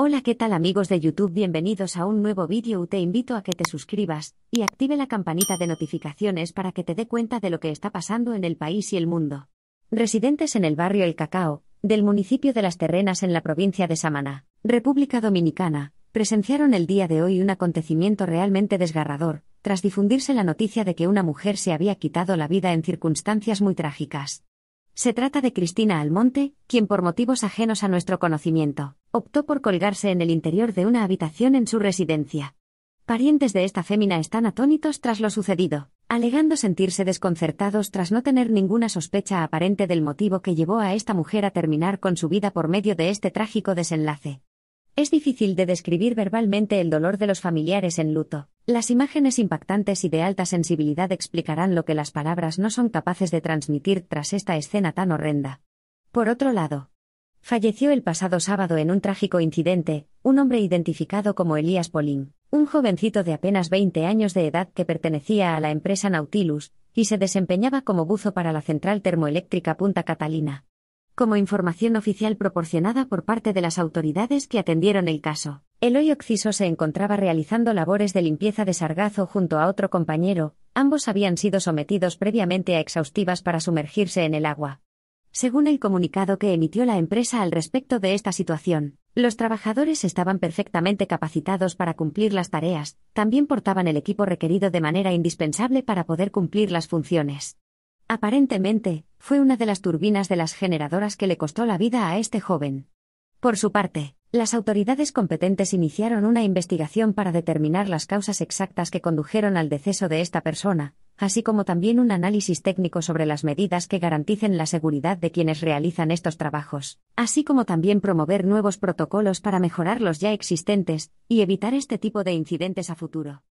Hola, ¿qué tal amigos de YouTube? Bienvenidos a un nuevo vídeo. Te invito a que te suscribas y active la campanita de notificaciones para que te dé cuenta de lo que está pasando en el país y el mundo. Residentes en el barrio El Cacao, del municipio de Las Terrenas en la provincia de Samaná, República Dominicana, presenciaron el día de hoy un acontecimiento realmente desgarrador, tras difundirse la noticia de que una mujer se había quitado la vida en circunstancias muy trágicas. Se trata de Cristina Almonte, quien por motivos ajenos a nuestro conocimiento, optó por colgarse en el interior de una habitación en su residencia. Parientes de esta fémina están atónitos tras lo sucedido, alegando sentirse desconcertados tras no tener ninguna sospecha aparente del motivo que llevó a esta mujer a terminar con su vida por medio de este trágico desenlace. Es difícil de describir verbalmente el dolor de los familiares en luto. Las imágenes impactantes y de alta sensibilidad explicarán lo que las palabras no son capaces de transmitir tras esta escena tan horrenda. Por otro lado, falleció el pasado sábado en un trágico incidente, un hombre identificado como Elías Polín, un jovencito de apenas 20 años de edad que pertenecía a la empresa Nautilus, y se desempeñaba como buzo para la central termoeléctrica Punta Catalina como información oficial proporcionada por parte de las autoridades que atendieron el caso. Eloy Oxiso se encontraba realizando labores de limpieza de sargazo junto a otro compañero, ambos habían sido sometidos previamente a exhaustivas para sumergirse en el agua. Según el comunicado que emitió la empresa al respecto de esta situación, los trabajadores estaban perfectamente capacitados para cumplir las tareas, también portaban el equipo requerido de manera indispensable para poder cumplir las funciones. Aparentemente, fue una de las turbinas de las generadoras que le costó la vida a este joven. Por su parte, las autoridades competentes iniciaron una investigación para determinar las causas exactas que condujeron al deceso de esta persona, así como también un análisis técnico sobre las medidas que garanticen la seguridad de quienes realizan estos trabajos, así como también promover nuevos protocolos para mejorar los ya existentes y evitar este tipo de incidentes a futuro.